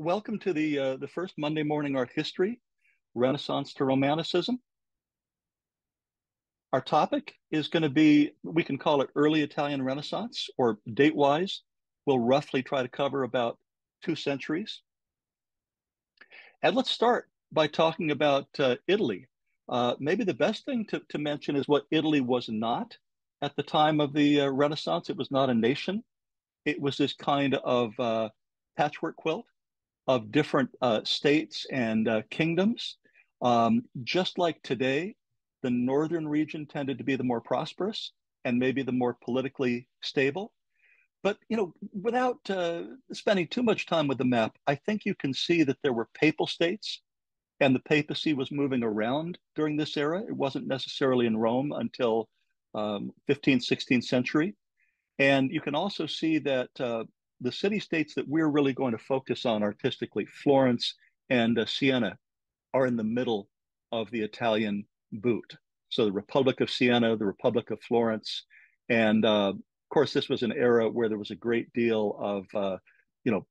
welcome to the uh, the first Monday morning art history, Renaissance to Romanticism. Our topic is going to be we can call it early Italian Renaissance, or date wise, we'll roughly try to cover about two centuries. And let's start by talking about uh, Italy. Uh, maybe the best thing to, to mention is what Italy was not at the time of the uh, Renaissance. It was not a nation. It was this kind of uh, patchwork quilt of different uh, states and uh, kingdoms. Um, just like today, the northern region tended to be the more prosperous and maybe the more politically stable. But you know, without uh, spending too much time with the map, I think you can see that there were papal states, and the papacy was moving around during this era. It wasn't necessarily in Rome until um, 15th, 16th century. And you can also see that uh, the city states that we're really going to focus on artistically, Florence and uh, Siena, are in the middle of the Italian boot. So the Republic of Siena, the Republic of Florence, and uh, of course, this was an era where there was a great deal of, uh, you know,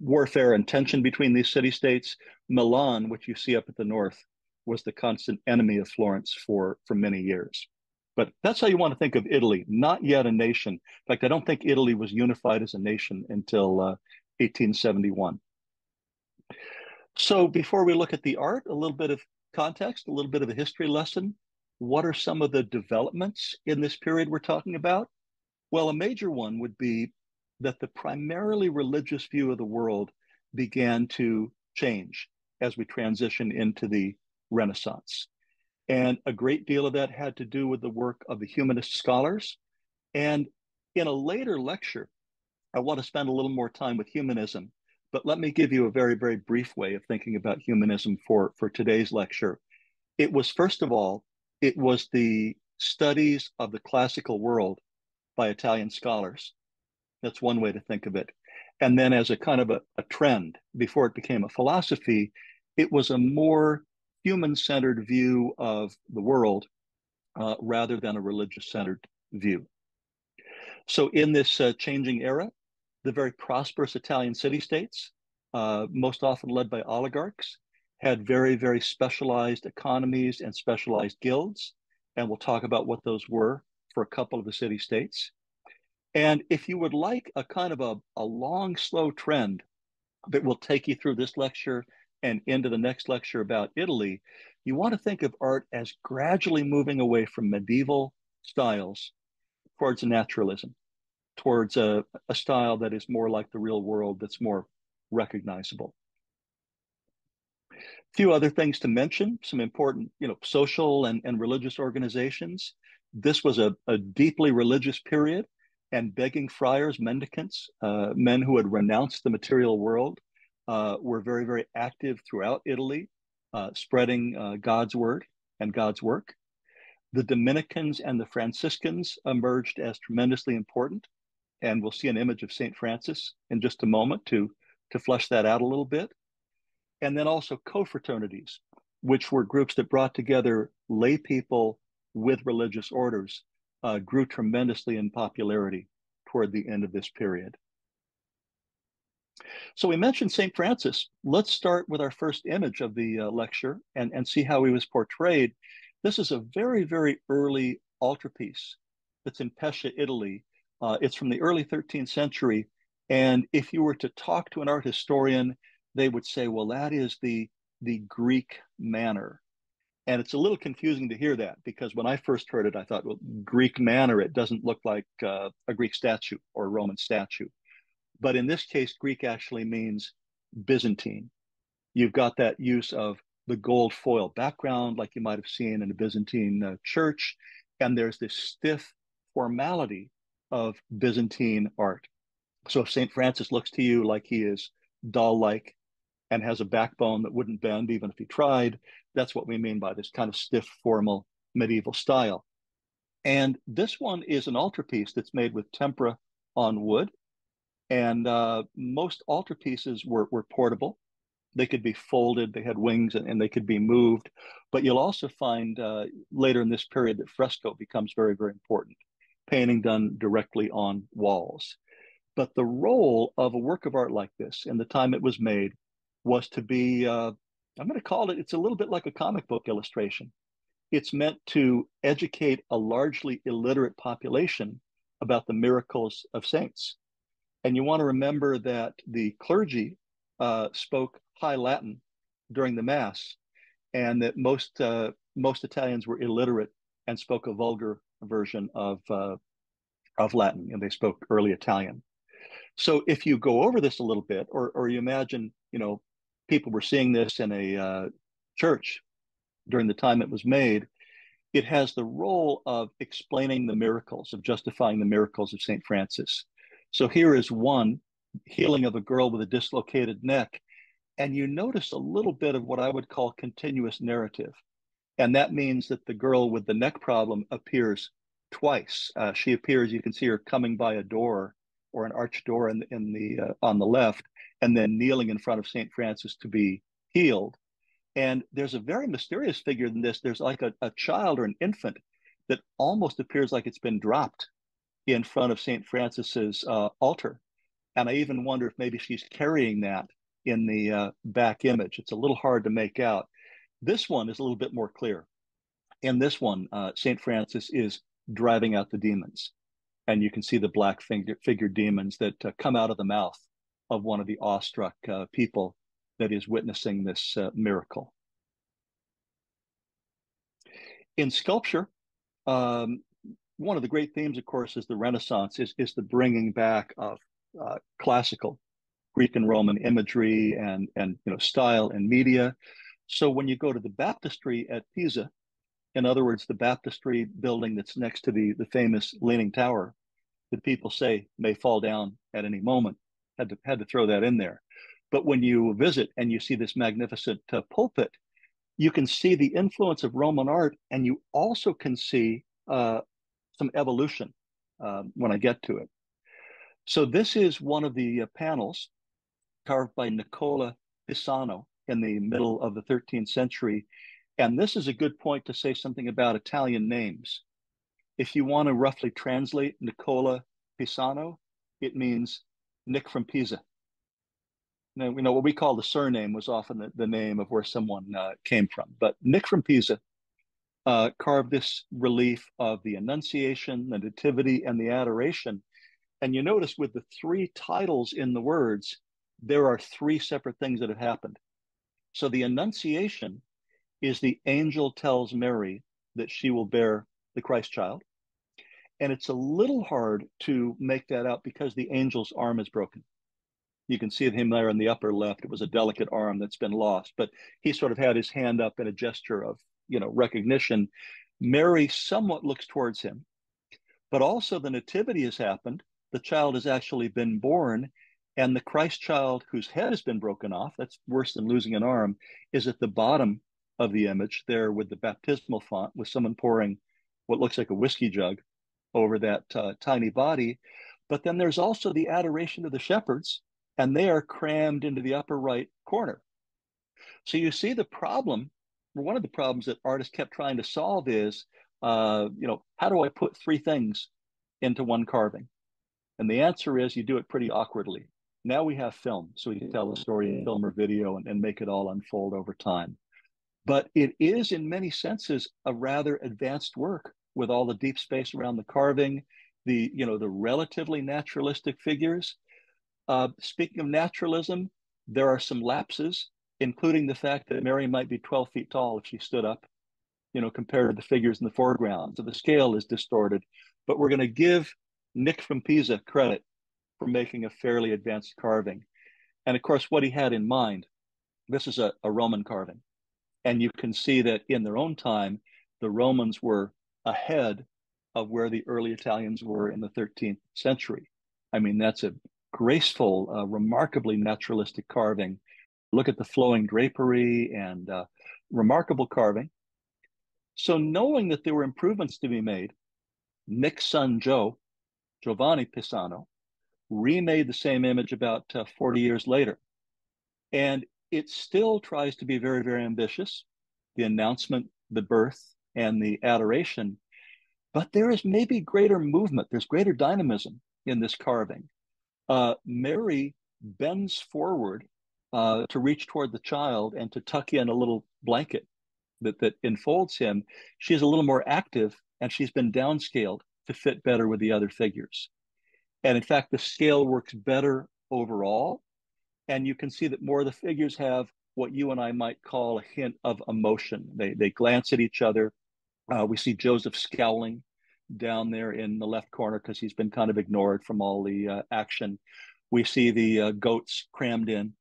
warfare and tension between these city states. Milan, which you see up at the north, was the constant enemy of Florence for for many years. But that's how you want to think of Italy, not yet a nation. In fact, I don't think Italy was unified as a nation until uh, 1871. So before we look at the art, a little bit of context, a little bit of a history lesson. What are some of the developments in this period we're talking about? Well, a major one would be that the primarily religious view of the world began to change as we transition into the Renaissance. And a great deal of that had to do with the work of the humanist scholars. And in a later lecture, I want to spend a little more time with humanism, but let me give you a very, very brief way of thinking about humanism for, for today's lecture. It was, first of all, it was the studies of the classical world by Italian scholars. That's one way to think of it. And then, as a kind of a, a trend, before it became a philosophy, it was a more human centered view of the world uh, rather than a religious centered view. So, in this uh, changing era, the very prosperous Italian city states, uh, most often led by oligarchs, had very, very specialized economies and specialized guilds. And we'll talk about what those were for a couple of the city states. And if you would like a kind of a, a long, slow trend that will take you through this lecture and into the next lecture about Italy, you want to think of art as gradually moving away from medieval styles towards naturalism, towards a, a style that is more like the real world, that's more recognizable. A few other things to mention, some important, you know, social and, and religious organizations. This was a, a deeply religious period, and begging friars, mendicants, uh, men who had renounced the material world, uh, were very, very active throughout Italy, uh, spreading uh, God's word and God's work. The Dominicans and the Franciscans emerged as tremendously important. And we'll see an image of St. Francis in just a moment to, to flesh that out a little bit. And then also confraternities, which were groups that brought together lay people with religious orders, uh, grew tremendously in popularity toward the end of this period. So we mentioned St. Francis. Let's start with our first image of the uh, lecture and, and see how he was portrayed. This is a very, very early altarpiece that's in Pescia, Italy. Uh, it's from the early 13th century. And if you were to talk to an art historian, they would say, well, that is the, the Greek manner. And it's a little confusing to hear that because when I first heard it, I thought, well, Greek manner, it doesn't look like uh, a Greek statue or a Roman statue. But in this case, Greek actually means Byzantine. You've got that use of the gold foil background, like you might have seen in a Byzantine uh, church. And there's this stiff formality of Byzantine art. So if St. Francis looks to you like he is doll like and has a backbone that wouldn't bend even if he tried, that's what we mean by this kind of stiff, formal medieval style. And this one is an altarpiece that's made with tempera on wood. And uh, most altarpieces were, were portable. They could be folded, they had wings, and, and they could be moved. But you'll also find uh, later in this period that fresco becomes very, very important, painting done directly on walls. But the role of a work of art like this in the time it was made was to be, uh, I'm going to call it, it's a little bit like a comic book illustration. It's meant to educate a largely illiterate population about the miracles of saints. And you want to remember that the clergy uh, spoke High Latin during the Mass, and that most uh, most Italians were illiterate and spoke a vulgar version of uh, of Latin, and they spoke early Italian. So if you go over this a little bit, or or you imagine, you know, people were seeing this in a uh, church during the time it was made, it has the role of explaining the miracles, of justifying the miracles of St. Francis. So here is one healing of a girl with a dislocated neck. And you notice a little bit of what I would call continuous narrative. And that means that the girl with the neck problem appears twice. Uh, she appears, you can see her coming by a door or an arched door in, in the uh, on the left, and then kneeling in front of St. Francis to be healed. And there's a very mysterious figure in this. There's like a, a child or an infant that almost appears like it's been dropped in front of St. Francis's uh, altar. And I even wonder if maybe she's carrying that in the uh, back image. It's a little hard to make out. This one is a little bit more clear. In this one, uh, St. Francis is driving out the demons. And you can see the black figure, figure demons that uh, come out of the mouth of one of the awestruck uh, people that is witnessing this uh, miracle. In sculpture, um, one of the great themes, of course, is the Renaissance, is, is the bringing back of uh, classical Greek and Roman imagery and, and you know, style and media. So when you go to the baptistry at Pisa, in other words, the baptistry building that's next to the, the famous Leaning Tower, that people say may fall down at any moment, had to, had to throw that in there. But when you visit and you see this magnificent uh, pulpit, you can see the influence of Roman art, and you also can see uh, some evolution uh, when I get to it. So this is one of the uh, panels carved by Nicola Pisano in the middle of the 13th century. And this is a good point to say something about Italian names. If you want to roughly translate Nicola Pisano, it means Nick from Pisa Now, you know, what we call the surname was often the, the name of where someone uh, came from. But Nick from Pisa uh, carved this relief of the Annunciation, the Nativity, and the Adoration. And you notice with the three titles in the words, there are three separate things that have happened. So the Annunciation is the angel tells Mary that she will bear the Christ child. And it's a little hard to make that out because the angel's arm is broken. You can see him there in the upper left. It was a delicate arm that's been lost, but he sort of had his hand up in a gesture of, you know, recognition. Mary somewhat looks towards him, but also the nativity has happened. The child has actually been born, and the Christ child whose head has been broken off, that's worse than losing an arm, is at the bottom of the image there with the baptismal font, with someone pouring what looks like a whiskey jug over that uh, tiny body. But then there's also the adoration of the shepherds and they are crammed into the upper right corner. So you see the problem, one of the problems that artists kept trying to solve is, uh, you know, how do I put three things into one carving? And the answer is you do it pretty awkwardly. Now we have film, so we can tell the story in film or video and, and make it all unfold over time. But it is, in many senses, a rather advanced work with all the deep space around the carving, the you know the relatively naturalistic figures, uh, speaking of naturalism, there are some lapses, including the fact that Mary might be 12 feet tall if she stood up, you know, compared to the figures in the foreground. So the scale is distorted. But we're going to give Nick from Pisa credit for making a fairly advanced carving. And of course, what he had in mind, this is a, a Roman carving. And you can see that in their own time, the Romans were ahead of where the early Italians were in the 13th century. I mean, that's a graceful, uh, remarkably naturalistic carving. Look at the flowing drapery and uh, remarkable carving. So, knowing that there were improvements to be made, Nick's son Joe, Giovanni Pisano, remade the same image about uh, 40 years later. And it still tries to be very, very ambitious the announcement, the birth, and the adoration. But there is maybe greater movement, there's greater dynamism in this carving. uh, Mary bends forward uh, to reach toward the child and to tuck in a little blanket that, that enfolds him. She's a little more active and she's been downscaled to fit better with the other figures. And in fact, the scale works better overall. And you can see that more of the figures have what you and I might call a hint of emotion. They, they glance at each other. Uh, we see Joseph scowling down there in the left corner because he's been kind of ignored from all the uh, action. We see the uh, goats crammed in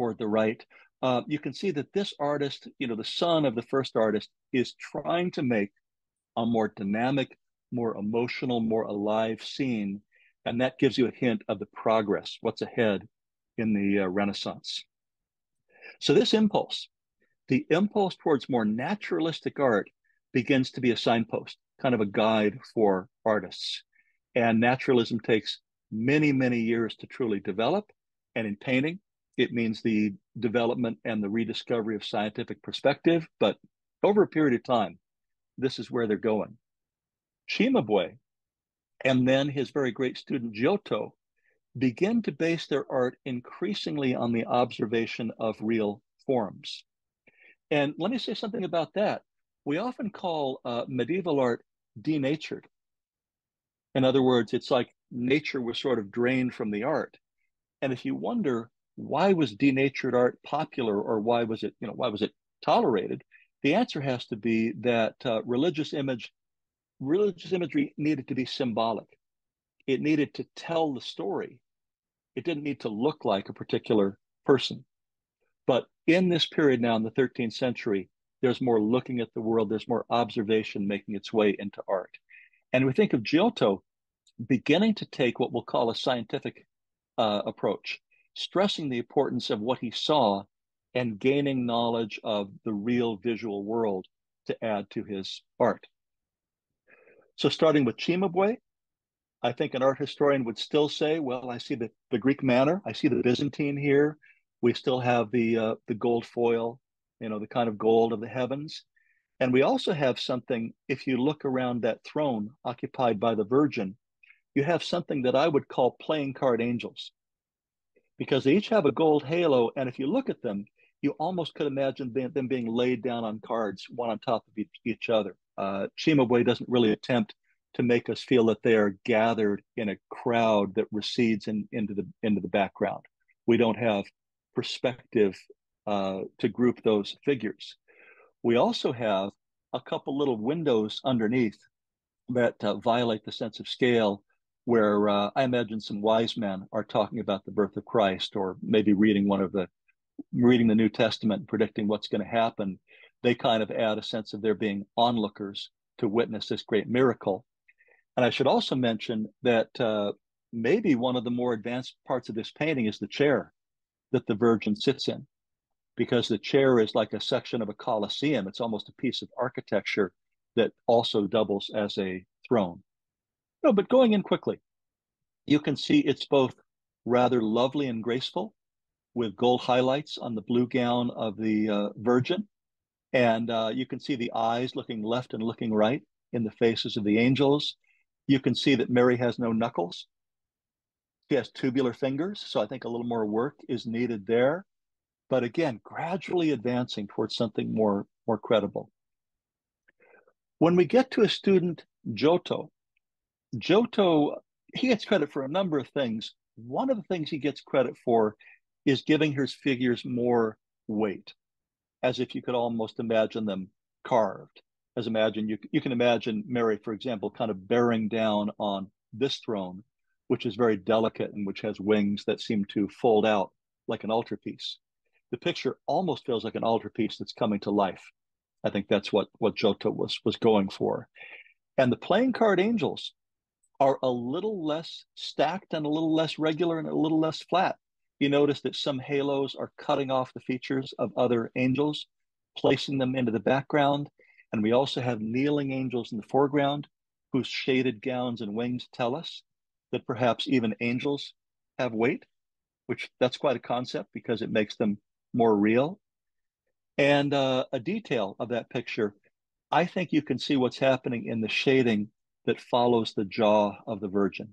toward the right. Uh, you can see that this artist, you know, the son of the first artist, is trying to make a more dynamic, more emotional, more alive scene. And that gives you a hint of the progress, what's ahead in the uh, Renaissance. So, this impulse, the impulse towards more naturalistic art, begins to be a signpost, kind of a guide for artists. And naturalism takes many, many years to truly develop. And in painting, it means the development and the rediscovery of scientific perspective. But over a period of time, this is where they're going. Cimabue and then his very great student Giotto begin to base their art increasingly on the observation of real forms. And let me say something about that. We often call uh, medieval art denatured. In other words, it's like nature was sort of drained from the art. And if you wonder why was denatured art popular or why was it, you know, why was it tolerated? The answer has to be that uh, religious image, religious imagery needed to be symbolic. It needed to tell the story. It didn't need to look like a particular person. But in this period now in the 13th century, there's more looking at the world, there's more observation making its way into art. And we think of Giotto beginning to take what we'll call a scientific uh, approach, stressing the importance of what he saw and gaining knowledge of the real visual world to add to his art. So, starting with Cimabue, I think an art historian would still say, well, I see the, the Greek manner, I see the Byzantine here. We still have the uh, the gold foil, you know, the kind of gold of the heavens. And we also have something, if you look around that throne occupied by the Virgin, you have something that I would call playing card angels because they each have a gold halo. And if you look at them, you almost could imagine them being laid down on cards, one on top of each other. Uh, Cimabue doesn't really attempt to make us feel that they are gathered in a crowd that recedes in, into the into the background. We don't have perspective uh, to group those figures. We also have a couple little windows underneath that uh, violate the sense of scale, where uh, I imagine some wise men are talking about the birth of Christ, or maybe reading one of the reading the New Testament and predicting what's going to happen, they kind of add a sense of there being onlookers to witness this great miracle. And I should also mention that uh, maybe one of the more advanced parts of this painting is the chair that the Virgin sits in, because the chair is like a section of a Colosseum. It's almost a piece of architecture that also doubles as a throne. No, but going in quickly, you can see it's both rather lovely and graceful, with gold highlights on the blue gown of the uh, Virgin. And uh, you can see the eyes looking left and looking right in the faces of the angels. You can see that Mary has no knuckles. She has tubular fingers, so I think a little more work is needed there. But again, gradually advancing towards something more, more credible. When we get to a student, Giotto, Giotto, he gets credit for a number of things. One of the things he gets credit for is giving his figures more weight, as if you could almost imagine them carved. As imagine you you can imagine Mary, for example, kind of bearing down on this throne, which is very delicate and which has wings that seem to fold out like an altarpiece. The picture almost feels like an altarpiece that's coming to life. I think that's what what Giotto was was going for. And the playing card angels are a little less stacked and a little less regular and a little less flat you notice that some halos are cutting off the features of other angels, placing them into the background. And we also have kneeling angels in the foreground whose shaded gowns and wings tell us that perhaps even angels have weight, which that's quite a concept because it makes them more real. And uh, a detail of that picture, I think you can see what's happening in the shading that follows the jaw of the Virgin.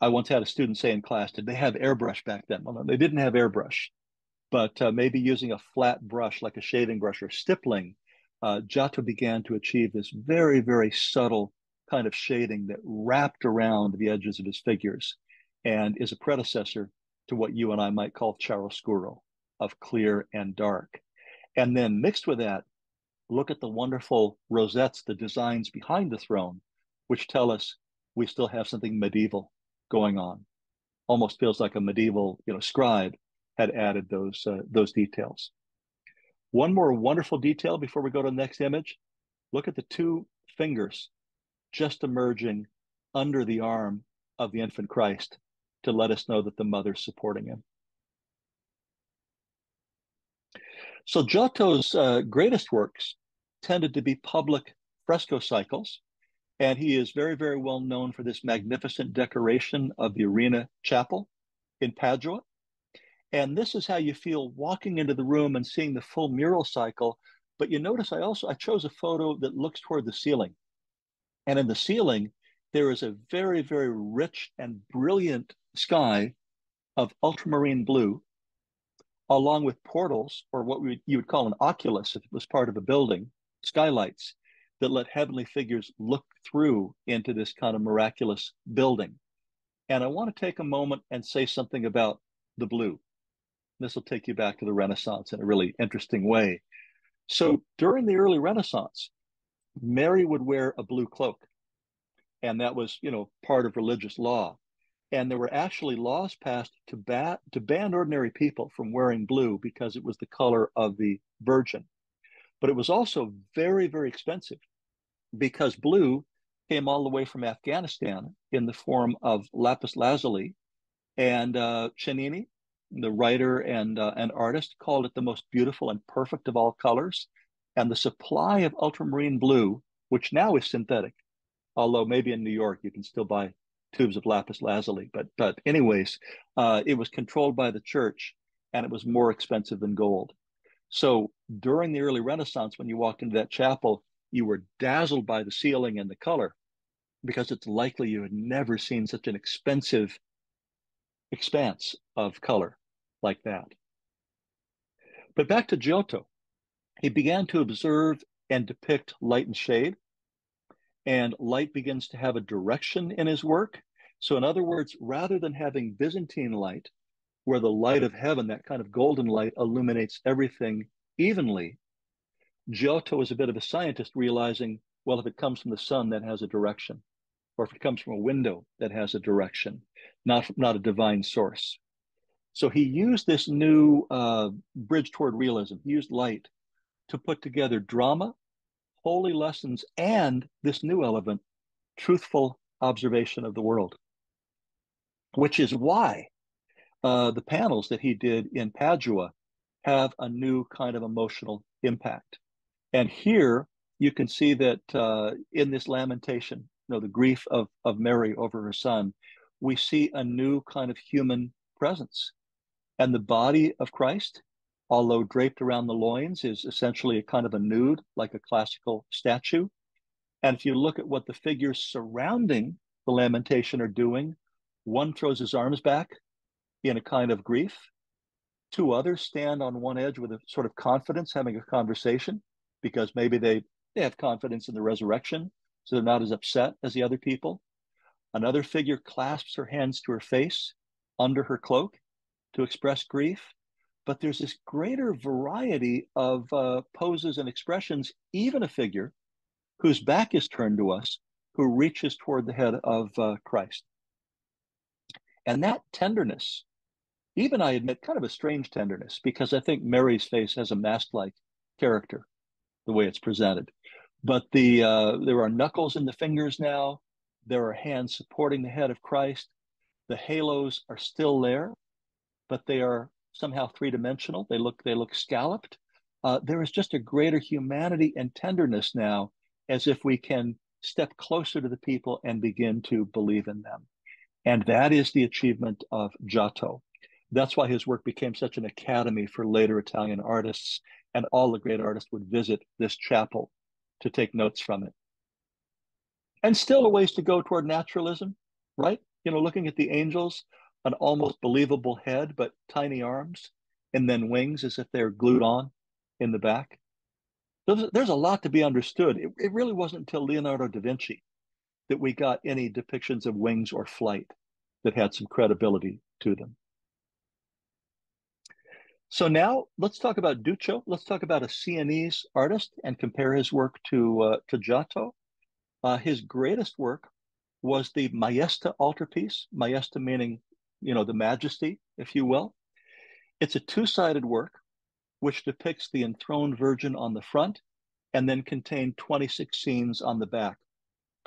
I once had a student say in class, did they have airbrush back then? Well, no, they didn't have airbrush, but uh, maybe using a flat brush like a shaving brush or stippling, uh, Giotto began to achieve this very, very subtle kind of shading that wrapped around the edges of his figures and is a predecessor to what you and I might call chiaroscuro, of clear and dark. And then mixed with that, look at the wonderful rosettes, the designs behind the throne, which tell us we still have something medieval going on. Almost feels like a medieval, you know, scribe had added those uh, those details. One more wonderful detail before we go to the next image. Look at the two fingers just emerging under the arm of the infant Christ to let us know that the mother's supporting him. So Giotto's uh, greatest works tended to be public fresco cycles, and he is very, very well known for this magnificent decoration of the Arena Chapel in Padua. And this is how you feel walking into the room and seeing the full mural cycle. But you notice I also I chose a photo that looks toward the ceiling. And in the ceiling, there is a very, very rich and brilliant sky of ultramarine blue, along with portals, or what we, you would call an oculus if it was part of a building, skylights that let heavenly figures look through into this kind of miraculous building. And I want to take a moment and say something about the blue. This will take you back to the Renaissance in a really interesting way. So during the early Renaissance, Mary would wear a blue cloak. And that was, you know, part of religious law and there were actually laws passed to, bat, to ban ordinary people from wearing blue because it was the color of the Virgin. But it was also very, very expensive because blue came all the way from Afghanistan in the form of lapis lazuli. And uh, Cennini, the writer and, uh, and artist, called it the most beautiful and perfect of all colors. And the supply of ultramarine blue, which now is synthetic, although maybe in New York you can still buy tubes of lapis lazuli. But but anyways, uh, it was controlled by the church, and it was more expensive than gold. So during the early Renaissance, when you walked into that chapel, you were dazzled by the ceiling and the color, because it's likely you had never seen such an expensive expanse of color like that. But back to Giotto, he began to observe and depict light and shade and light begins to have a direction in his work. So, in other words, rather than having Byzantine light, where the light of heaven, that kind of golden light, illuminates everything evenly, Giotto is a bit of a scientist, realizing, well, if it comes from the sun, that has a direction, or if it comes from a window, that has a direction, not, not a divine source. So he used this new uh, bridge toward realism. He used light to put together drama holy lessons and this new element, truthful observation of the world, which is why uh, the panels that he did in Padua have a new kind of emotional impact. And here you can see that uh, in this lamentation, you know, the grief of, of Mary over her son, we see a new kind of human presence. And the body of Christ although draped around the loins, is essentially a kind of a nude, like a classical statue. And if you look at what the figures surrounding the lamentation are doing, one throws his arms back in a kind of grief. Two others stand on one edge with a sort of confidence, having a conversation, because maybe they, they have confidence in the resurrection, so they're not as upset as the other people. Another figure clasps her hands to her face under her cloak to express grief but there's this greater variety of uh, poses and expressions, even a figure whose back is turned to us, who reaches toward the head of uh, Christ. And that tenderness, even I admit, kind of a strange tenderness, because I think Mary's face has a mask-like character, the way it's presented. But the uh, there are knuckles in the fingers now. There are hands supporting the head of Christ. The halos are still there, but they are somehow three dimensional. They look they look scalloped. Uh, there is just a greater humanity and tenderness now, as if we can step closer to the people and begin to believe in them. And that is the achievement of Giotto. That's why his work became such an academy for later Italian artists, and all the great artists would visit this chapel to take notes from it. And still a ways to go toward naturalism, right? you know, looking at the angels, an almost believable head, but tiny arms, and then wings as if they're glued on in the back. There's, there's a lot to be understood. It, it really wasn't until Leonardo da Vinci that we got any depictions of wings or flight that had some credibility to them. So now let's talk about Duccio. Let's talk about a Sienese artist and compare his work to uh, to Giotto. Uh, his greatest work was the Maesta altarpiece. Maesta meaning, you know, the majesty, if you will. It's a two-sided work which depicts the enthroned Virgin on the front and then contained 26 scenes on the back.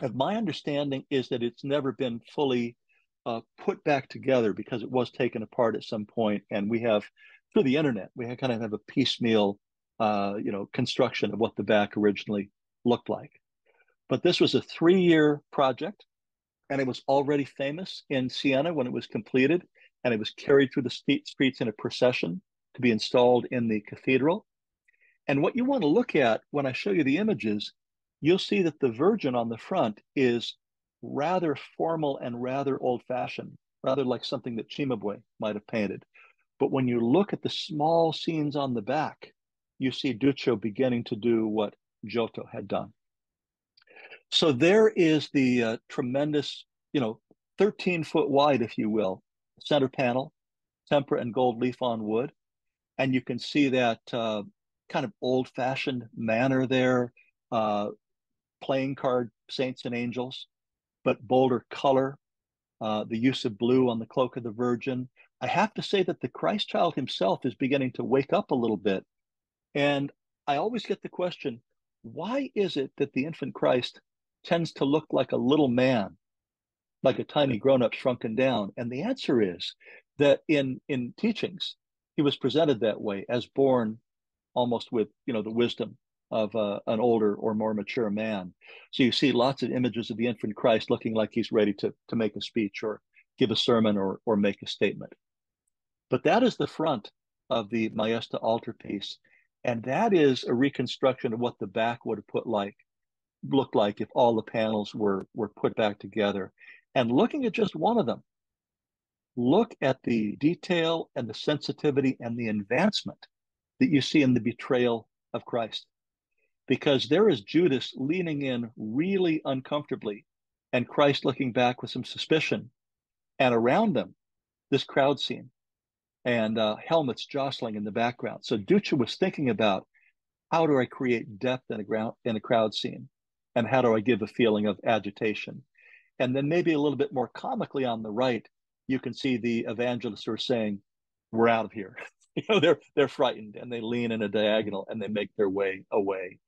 And my understanding is that it's never been fully uh, put back together because it was taken apart at some point, and we have through the internet. We kind of have a piecemeal, uh, you know, construction of what the back originally looked like. But this was a three-year project, and it was already famous in Siena when it was completed, and it was carried through the streets in a procession to be installed in the cathedral. And what you want to look at when I show you the images, you'll see that the Virgin on the front is rather formal and rather old-fashioned, rather like something that Cimabue might have painted. But when you look at the small scenes on the back, you see Duccio beginning to do what Giotto had done. So there is the uh, tremendous, you know, 13 foot wide, if you will, center panel, tempera and gold leaf on wood. And you can see that uh, kind of old fashioned manner there, uh, playing card saints and angels, but bolder color, uh, the use of blue on the cloak of the Virgin, I have to say that the Christ child himself is beginning to wake up a little bit. And I always get the question why is it that the infant Christ tends to look like a little man, like a tiny grown up shrunken down? And the answer is that in, in teachings, he was presented that way as born almost with you know the wisdom of uh, an older or more mature man. So you see lots of images of the infant Christ looking like he's ready to, to make a speech or give a sermon or, or make a statement. But that is the front of the Maesta altarpiece. And that is a reconstruction of what the back would have put like looked like if all the panels were were put back together. And looking at just one of them, look at the detail and the sensitivity and the advancement that you see in the betrayal of Christ. Because there is Judas leaning in really uncomfortably and Christ looking back with some suspicion. And around them, this crowd scene and uh, helmets jostling in the background. So Duccio was thinking about how do I create depth in a ground in a crowd scene, and how do I give a feeling of agitation, and then maybe a little bit more comically on the right, you can see the evangelists are saying, "We're out of here." you know, they're they're frightened and they lean in a diagonal and they make their way away.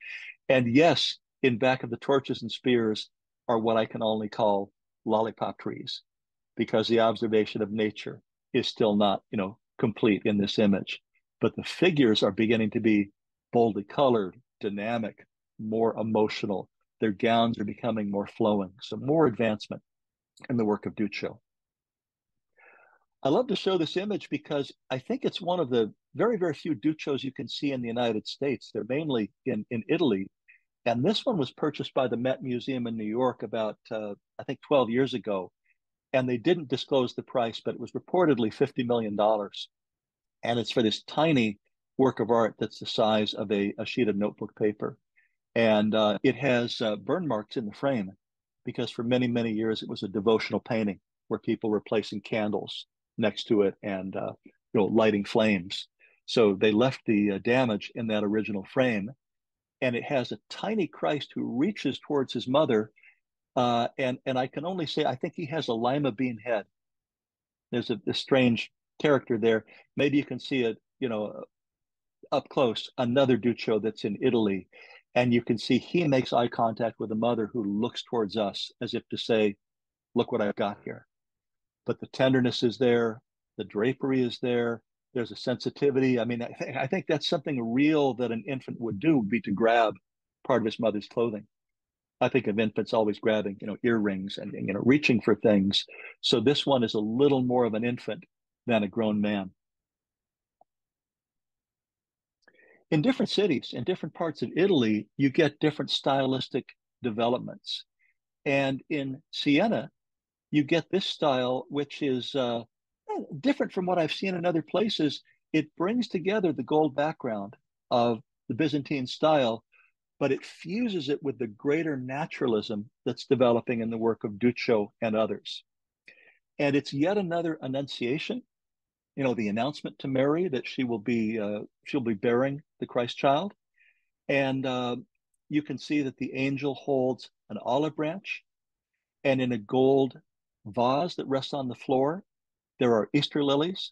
And yes, in back of the torches and spears are what I can only call lollipop trees, because the observation of nature is still not, you know, complete in this image. But the figures are beginning to be boldly colored, dynamic, more emotional. Their gowns are becoming more flowing. So more advancement in the work of Duccio. I love to show this image because I think it's one of the very, very few Duccios you can see in the United States. They're mainly in, in Italy. And this one was purchased by the Met Museum in New York about, uh, I think, 12 years ago and they didn't disclose the price, but it was reportedly $50 million. And it's for this tiny work of art that's the size of a, a sheet of notebook paper. And uh, it has uh, burn marks in the frame because for many, many years it was a devotional painting where people were placing candles next to it and uh, you know lighting flames. So they left the uh, damage in that original frame. And it has a tiny Christ who reaches towards his mother uh, and and I can only say I think he has a lima bean head. There's a, a strange character there. Maybe you can see it, you know, up close. Another Duccio that's in Italy, and you can see he makes eye contact with a mother who looks towards us as if to say, "Look what I've got here." But the tenderness is there, the drapery is there. There's a sensitivity. I mean, I, th- I think that's something real that an infant would do be to grab part of his mother's clothing. I think of infants always grabbing, you know, earrings and, you know, reaching for things. So this one is a little more of an infant than a grown man. In different cities, in different parts of Italy, you get different stylistic developments. And in Siena, you get this style, which is uh, different from what I've seen in other places. It brings together the gold background of the Byzantine style, but it fuses it with the greater naturalism that's developing in the work of Duccio and others. And it's yet another annunciation, you know, the announcement to Mary that she will be uh, she'll be bearing the Christ child, and uh, you can see that the angel holds an olive branch, and in a gold vase that rests on the floor, there are Easter lilies.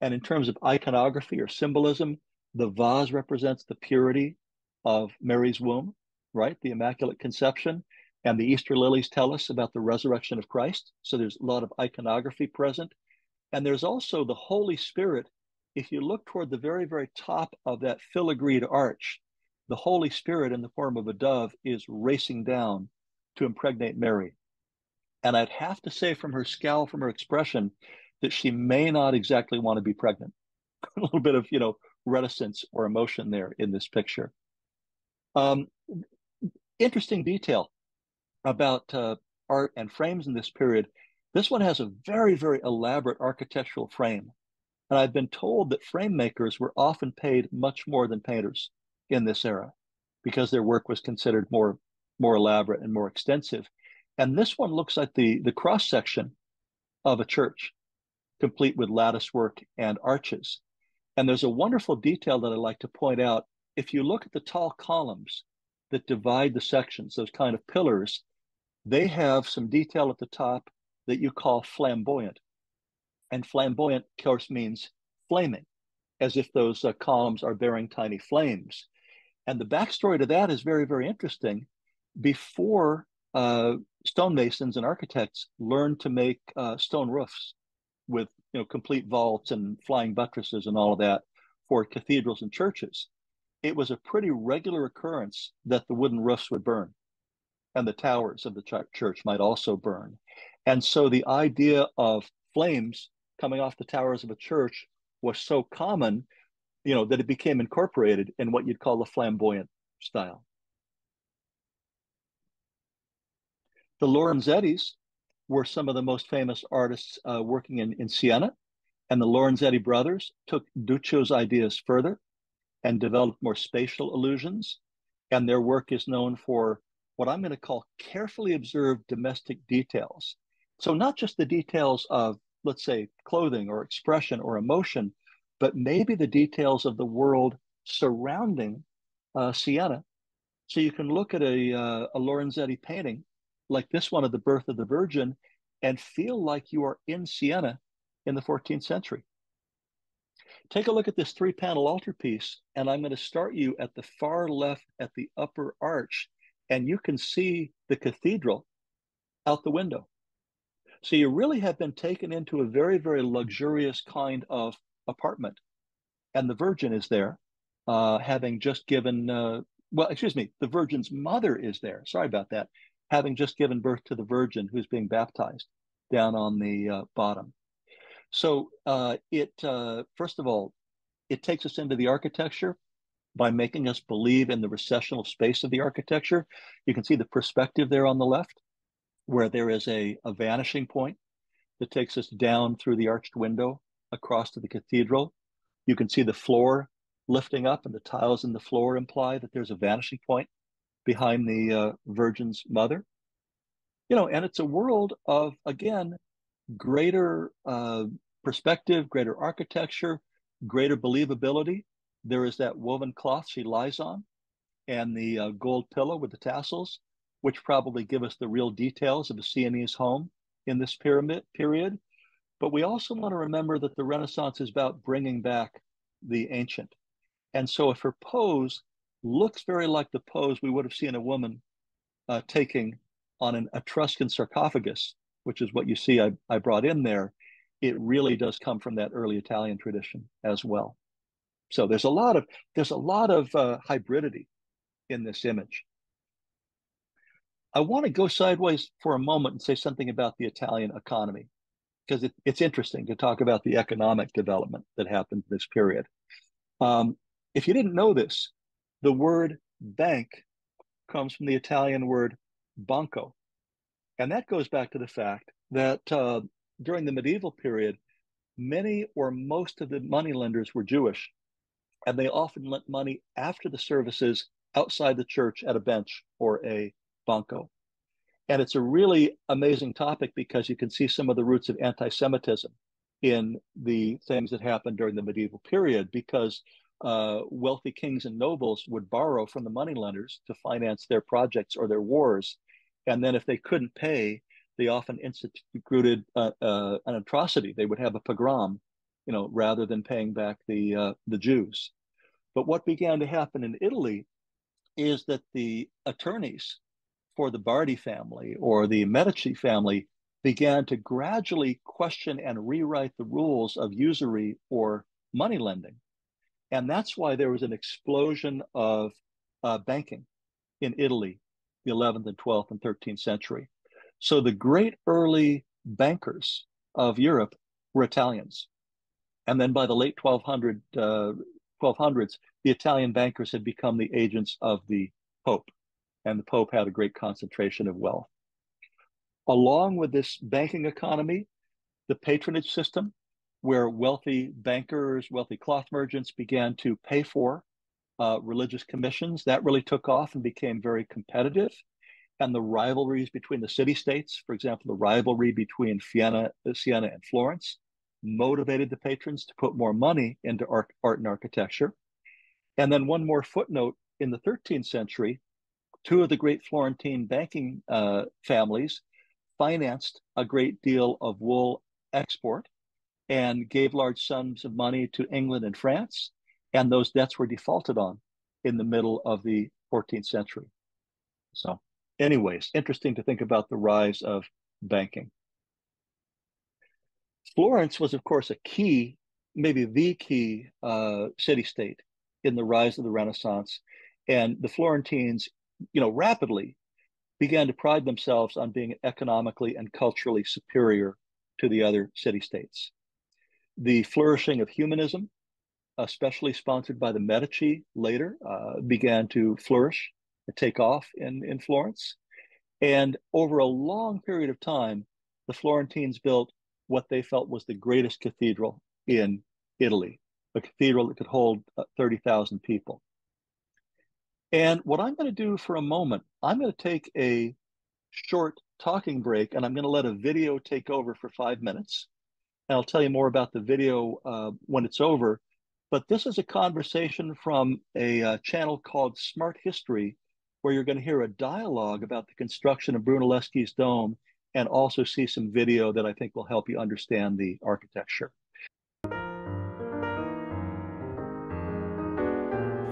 And in terms of iconography or symbolism, the vase represents the purity of Mary's womb, right? The Immaculate Conception. And the Easter lilies tell us about the resurrection of Christ. So there's a lot of iconography present. And there's also the Holy Spirit. If you look toward the very, very top of that filigreed arch, the Holy Spirit in the form of a dove is racing down to impregnate Mary. And I'd have to say from her scowl, from her expression, that she may not exactly want to be pregnant. a little bit of, you know, reticence or emotion there in this picture. Um, interesting detail about uh, art and frames in this period. This one has a very, very elaborate architectural frame. And I've been told that frame makers were often paid much more than painters in this era because their work was considered more, more elaborate and more extensive. And this one looks like the, the cross section of a church, complete with lattice work and arches. And there's a wonderful detail that I'd like to point out. If you look at the tall columns that divide the sections, those kind of pillars, they have some detail at the top that you call flamboyant. And flamboyant, of course, means flaming, as if those uh, columns are bearing tiny flames. And the backstory to that is very, very interesting. Before uh, stonemasons and architects learned to make uh, stone roofs with you know complete vaults and flying buttresses and all of that for cathedrals and churches. It was a pretty regular occurrence that the wooden roofs would burn, and the towers of the ch- church might also burn. And so the idea of flames coming off the towers of a church was so common, you know, that it became incorporated in what you'd call the flamboyant style. The Lorenzettis were some of the most famous artists uh, working in, in Siena. And the Lorenzetti brothers took Duccio's ideas further and developed more spatial illusions. And their work is known for what I'm going to call carefully observed domestic details. So, not just the details of, let's say, clothing or expression or emotion, but maybe the details of the world surrounding uh, Siena. So, you can look at a, uh, a Lorenzetti painting like this one of the birth of the Virgin and feel like you are in Siena in the 14th century. Take a look at this three panel altarpiece, and I'm going to start you at the far left at the upper arch, and you can see the cathedral out the window. So you really have been taken into a very, very luxurious kind of apartment. And the Virgin is there, uh, having just given, uh, well, excuse me, the Virgin's mother is there. Sorry about that having just given birth to the virgin who's being baptized down on the uh, bottom. So uh, it, uh, first of all, it takes us into the architecture by making us believe in the recessional space of the architecture. You can see the perspective there on the left, where there is a, a vanishing point that takes us down through the arched window across to the cathedral. You can see the floor lifting up, and the tiles in the floor imply that there's a vanishing point behind the uh, Virgin's mother. You know, and it's a world of, again, greater uh, perspective, greater architecture, greater believability. There is that woven cloth she lies on and the uh, gold pillow with the tassels, which probably give us the real details of a Sienese home in this pyramid period. But we also want to remember that the Renaissance is about bringing back the ancient. And so if her pose looks very like the pose we would have seen a woman uh, taking on an Etruscan sarcophagus, which is what you see I, I brought in there. It really does come from that early Italian tradition as well. So there's a lot of there's a lot of uh, hybridity in this image. I want to go sideways for a moment and say something about the Italian economy, because it, it's interesting to talk about the economic development that happened in this period. Um, if you didn't know this, the word bank comes from the Italian word banco. And that goes back to the fact that uh, during the medieval period, many or most of the money lenders were Jewish, and they often lent money after the services outside the church at a bench or a banco. And it's a really amazing topic because you can see some of the roots of anti Semitism in the things that happened during the medieval period because uh, wealthy kings and nobles would borrow from the moneylenders to finance their projects or their wars. And then if they couldn't pay, they often instituted uh, uh, an atrocity. They would have a pogrom, you know, rather than paying back the uh, the Jews. But what began to happen in Italy is that the attorneys for the Bardi family or the Medici family began to gradually question and rewrite the rules of usury or money lending. And that's why there was an explosion of uh, banking in Italy, the 11th and 12th and 13th century. So the great early bankers of Europe were Italians. And then by the late 1200, uh, 1200s, the Italian bankers had become the agents of the Pope and the Pope had a great concentration of wealth. Along with this banking economy, the patronage system, where wealthy bankers, wealthy cloth merchants began to pay for uh, religious commissions, that really took off and became very competitive. And the rivalries between the city states, for example, the rivalry between Siena, Siena and Florence, motivated the patrons to put more money into art, art and architecture. And then one more footnote in the 13th century, two of the great Florentine banking uh, families financed a great deal of wool export and gave large sums of money to England and France. And those debts were defaulted on in the middle of the 14th century. So, anyways, interesting to think about the rise of banking. Florence was, of course, a key, maybe the key uh, city state in the rise of the Renaissance. And the Florentines you know, rapidly began to pride themselves on being economically and culturally superior to the other city states. The flourishing of humanism, especially sponsored by the Medici later, uh, began to flourish take off in, in Florence. And over a long period of time, the Florentines built what they felt was the greatest cathedral in Italy, a cathedral that could hold uh, 30,000 people. And what I'm going to do for a moment, I'm going to take a short talking break and I'm going to let a video take over for five minutes. And I'll tell you more about the video uh, when it's over. But this is a conversation from a uh, channel called Smart History, where you're going to hear a dialogue about the construction of Brunelleschi's dome and also see some video that I think will help you understand the architecture.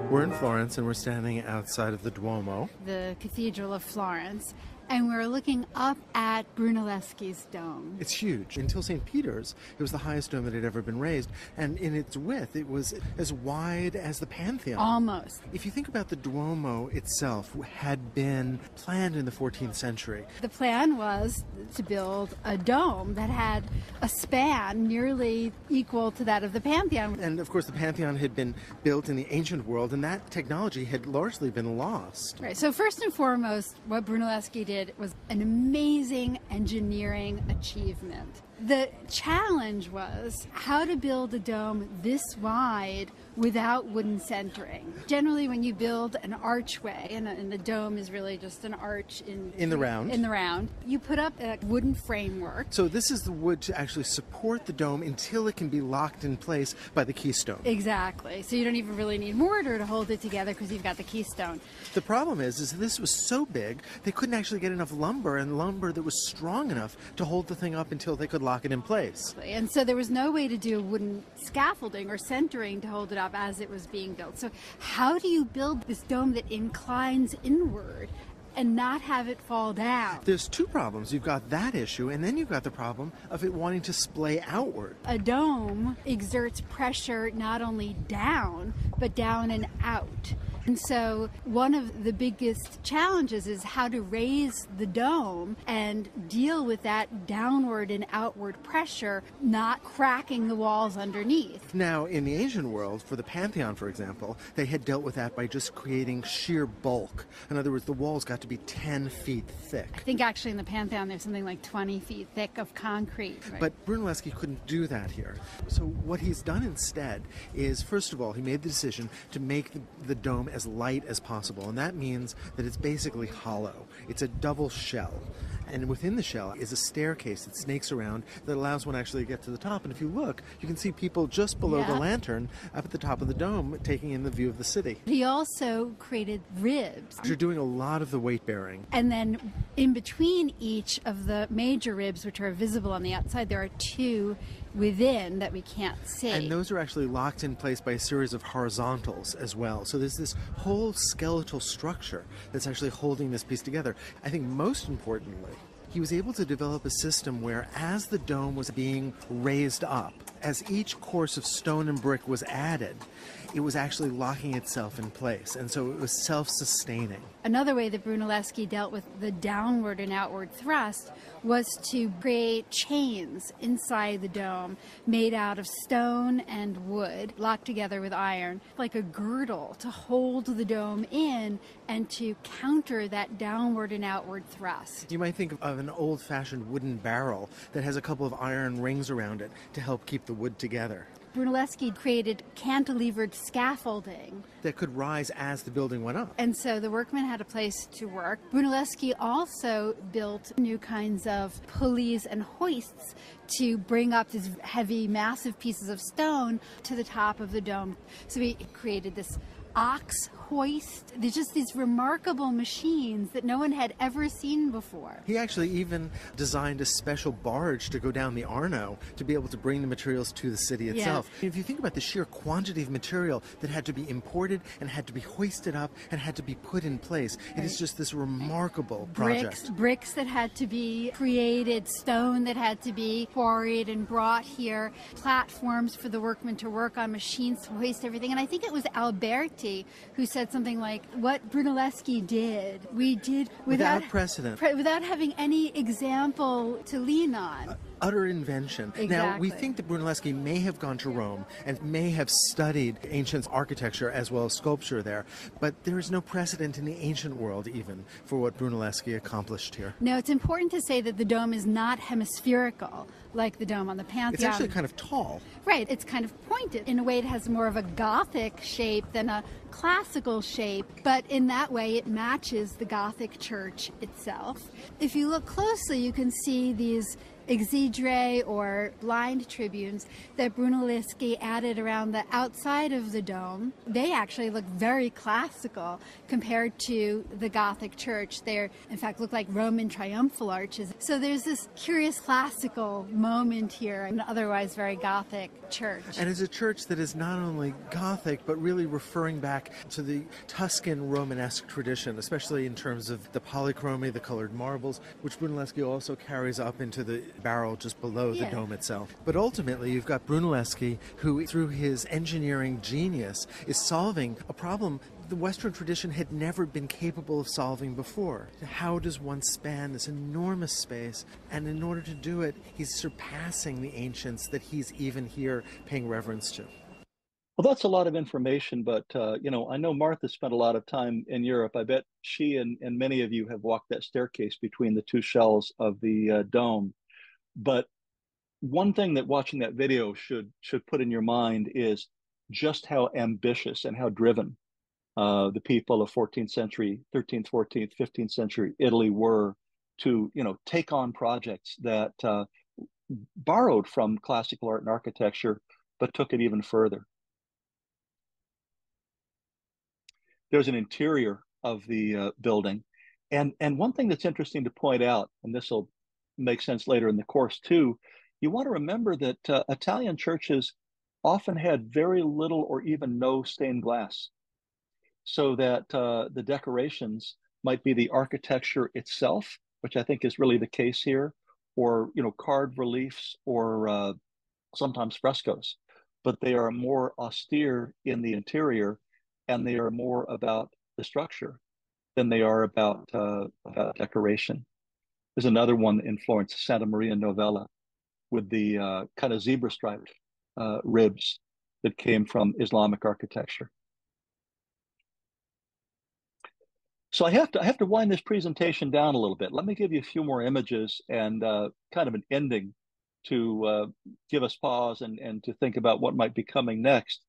We're in Florence and we're standing outside of the Duomo. The Cathedral of Florence and we're looking up at Brunelleschi's dome. It's huge. Until St. Peter's, it was the highest dome that had ever been raised, and in its width, it was as wide as the Pantheon. Almost. If you think about the Duomo itself, had been planned in the 14th century. The plan was to build a dome that had a span nearly equal to that of the Pantheon. And of course, the Pantheon had been built in the ancient world, and that technology had largely been lost. Right. So first and foremost, what Brunelleschi did did was an amazing engineering achievement. The challenge was how to build a dome this wide without wooden centering. Generally, when you build an archway, and, and the dome is really just an arch in in the round, in the round, you put up a wooden framework. So this is the wood to actually support the dome until it can be locked in place by the keystone. Exactly. So you don't even really need mortar to hold it together because you've got the keystone. The problem is, is this was so big they couldn't actually get enough lumber and lumber that was strong enough to hold the thing up until they could lock it in place. And so there was no way to do wooden scaffolding or centering to hold it up as it was being built. So how do you build this dome that inclines inward and not have it fall down. There's two problems. You've got that issue, and then you've got the problem of it wanting to splay outward. A dome exerts pressure not only down, but down and out. And so, one of the biggest challenges is how to raise the dome and deal with that downward and outward pressure, not cracking the walls underneath. Now, in the Asian world, for the Pantheon, for example, they had dealt with that by just creating sheer bulk. In other words, the walls got to be 10 feet thick. I think actually in the Pantheon there's something like 20 feet thick of concrete. Right? But Brunelleschi couldn't do that here. So, what he's done instead is, first of all, he made the decision to make the, the dome as light as possible, and that means that it's basically hollow. It's a double shell. And within the shell is a staircase that snakes around that allows one actually to get to the top. And if you look, you can see people just below yeah. the lantern up at the top of the dome taking in the view of the city. He also created ribs. You're doing a lot of the weight bearing. And then in between each of the major ribs, which are visible on the outside, there are two within that we can't see. And those are actually locked in place by a series of horizontals as well. So there's this whole skeletal structure that's actually holding this piece together. I think most importantly, he was able to develop a system where as the dome was being raised up, as each course of stone and brick was added, it was actually locking itself in place. And so it was self sustaining. Another way that Brunelleschi dealt with the downward and outward thrust was to create chains inside the dome made out of stone and wood, locked together with iron, like a girdle to hold the dome in and to counter that downward and outward thrust. You might think of an old fashioned wooden barrel that has a couple of iron rings around it to help keep the wood together. Brunelleschi created cantilevered scaffolding that could rise as the building went up. And so the workmen had a place to work. Brunelleschi also built new kinds of pulleys and hoists to bring up these heavy, massive pieces of stone to the top of the dome. So he created this ox hoist. There's just these remarkable machines that no one had ever seen before. He actually even designed a special barge to go down the Arno to be able to bring the materials to the city itself. Yeah. If you think about the sheer quantity of material that had to be imported and had to be hoisted up and had to be put in place, right. it is just this remarkable bricks, project. Bricks that had to be created, stone that had to be quarried and brought here, platforms for the workmen to work on, machines to hoist everything. And I think it was Alberti who said something like, "What Brunelleschi did, we did without, without precedent, pre- without having any example to lean on." Uh, utter invention. Exactly. Now, we think that Brunelleschi may have gone to Rome and may have studied ancient architecture as well as sculpture there, but there is no precedent in the ancient world even for what Brunelleschi accomplished here. No, it's important to say that the dome is not hemispherical like the dome on the Pantheon. It's actually kind of tall. Right, it's kind of pointed. In a way, it has more of a Gothic shape than a classical shape, but in that way, it matches the Gothic church itself. If you look closely, you can see these exedra or blind tribunes that Brunelleschi added around the outside of the dome. They actually look very classical compared to the Gothic church. They, in fact, look like Roman triumphal arches. So there's this curious classical moment here, in an otherwise very Gothic church. And it's a church that is not only Gothic, but really referring back to the Tuscan Romanesque tradition, especially in terms of the polychromy, the colored marbles, which Brunelleschi also carries up into the barrel just below yeah. the dome itself. But ultimately, you've got Brunelleschi, who, through his engineering genius, is solving a problem the Western tradition had never been capable of solving before. How does one span this enormous space? And in order to do it, he's surpassing the ancients that he's even here paying reverence to. Well, that's a lot of information, but uh, you know, I know Martha spent a lot of time in Europe. I bet she and, and many of you have walked that staircase between the two shells of the uh, dome. But one thing that watching that video should should put in your mind is just how ambitious and how driven uh, the people of 14th century, 13th, 14th, 15th century Italy were to you know take on projects that uh, borrowed from classical art and architecture, but took it even further. There's an interior of the uh, building, and and one thing that's interesting to point out, and this will make sense later in the course too, you want to remember that uh, Italian churches often had very little or even no stained glass, so that uh, the decorations might be the architecture itself, which I think is really the case here, or you know carved reliefs or uh, sometimes frescoes, but they are more austere in the interior and they are more about the structure than they are about uh, about decoration. There's another one in Florence, Santa Maria Novella, with the uh, kind of zebra striped uh, ribs that came from Islamic architecture. So I have to I have to wind this presentation down a little bit. Let me give you a few more images and uh, kind of an ending to uh, give us pause and, and to think about what might be coming next.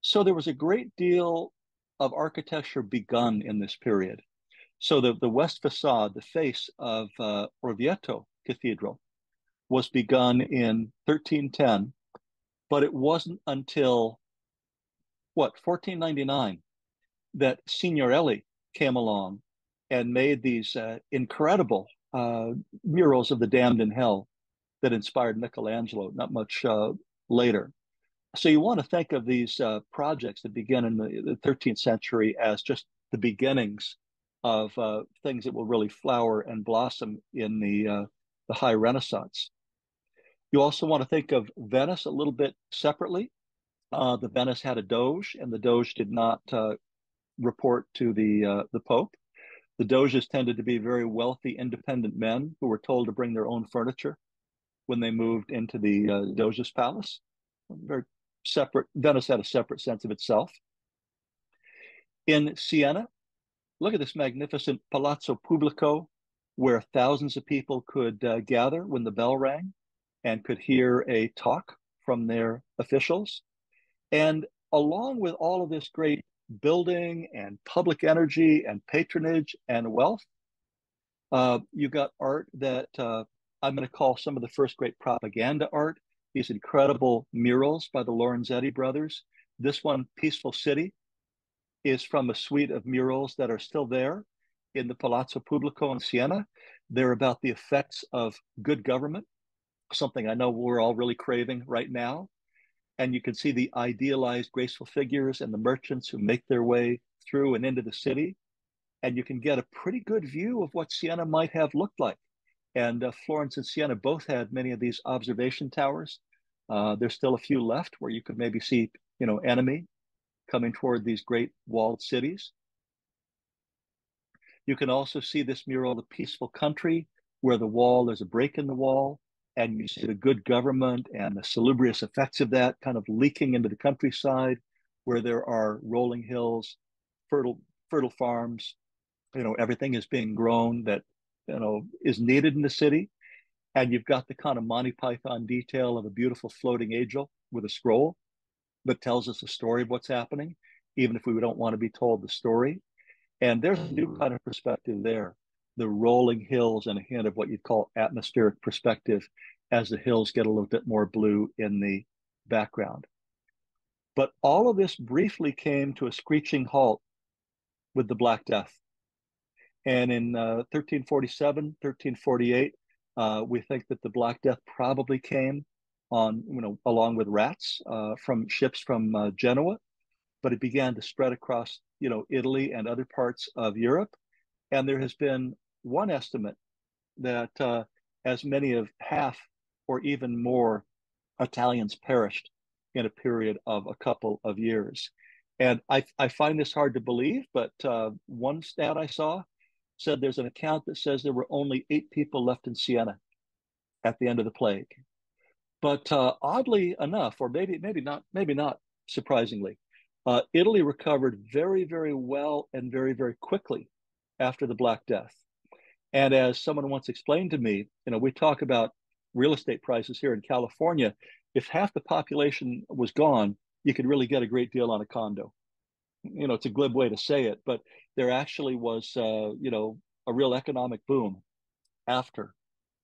So there was a great deal of architecture begun in this period. So the, the west facade, the face of uh, Orvieto Cathedral, was begun in 1310, but it wasn't until what 1499 that Signorelli came along and made these uh, incredible uh, murals of the damned in hell that inspired Michelangelo not much uh, later. So you want to think of these uh, projects that begin in the, the, 13th century as just the beginnings of uh, things that will really flower and blossom in the uh, the High Renaissance. You also want to think of Venice a little bit separately. the Venice had a Doge, and the Doge did not report to the uh, the Pope. The Doges tended to be very wealthy, independent men who were told to bring their own furniture when they moved into the uh, Doge's palace. Very separate. Venice had a separate sense of itself. In Siena, look at this magnificent Palazzo Pubblico, where thousands of people could uh, gather when the bell rang and could hear a talk from their officials. And along with all of this great building and public energy and patronage and wealth. Uh, you got art that uh, I'm going to call some of the first great propaganda art. These incredible murals by the Lorenzetti brothers. This one, Peaceful City, is from a suite of murals that are still there in the Palazzo Pubblico in Siena. They're about the effects of good government, something I know we're all really craving right now. And you can see the idealized graceful figures and the merchants who make their way through and into the city. And you can get a pretty good view of what siena might have looked like. And uh, florence and siena both had many of these observation towers. Uh, there's still a few left where you could maybe see you know enemy coming toward these great walled cities. You can also see this mural the peaceful country where the wall there's a break in the wall and you see the good government and the salubrious effects of that kind of leaking into the countryside where there are rolling hills fertile fertile farms you know everything is being grown that you know is needed in the city. And you've got the kind of monty python detail of a beautiful floating angel with a scroll that tells us a story of what's happening even if we don't want to be told the story and there's a new kind of perspective there the rolling hills and a hint of what you'd call atmospheric perspective as the hills get a little bit more blue in the background. But all of this briefly came to a screeching halt with the Black Death. And in uh, 1347, 1348, uh, we think that the Black Death probably came on, you know, along with rats uh, from ships from uh, Genoa, but it began to spread across, you know, Italy and other parts of Europe. And there has been one estimate that uh, as many as half or even more Italians perished in a period of a couple of years. And I, I find this hard to believe, but uh, one stat I saw said there's an account that says there were only eight people left in Siena at the end of the plague. But uh, oddly enough, or maybe maybe not maybe not surprisingly, uh, Italy recovered very very well and very very quickly after the Black Death. And as someone once explained to me, you know, we talk about real estate prices here in California. If half the population was gone, you could really get a great deal on a condo. You know, it's a glib way to say it, but there actually was, uh, you know, a real economic boom after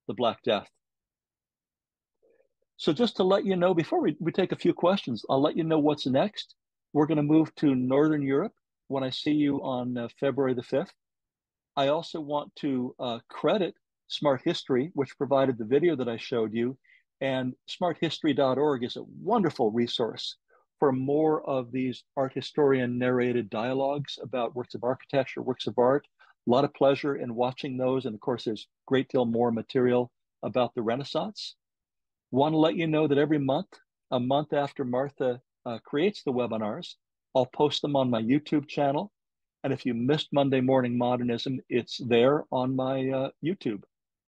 the Black Death. So just to let you know, before we, we take a few questions, I'll let you know what's next. We're going to move to Northern Europe when I see you on uh, February the 5th. I also want to uh, credit Smart History, which provided the video that I showed you. And smarthistory.org is a wonderful resource for more of these art historian narrated dialogues about works of architecture, works of art. A lot of pleasure in watching those. And of course, there's a great deal more material about the Renaissance. Want to let you know that every month, a month after Martha uh, creates the webinars, I'll post them on my YouTube channel. And if you missed Monday Morning Modernism, it's there on my uh, YouTube.